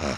Uh.